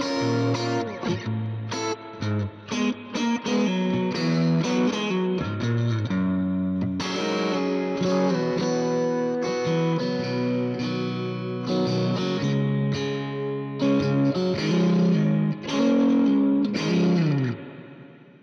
Música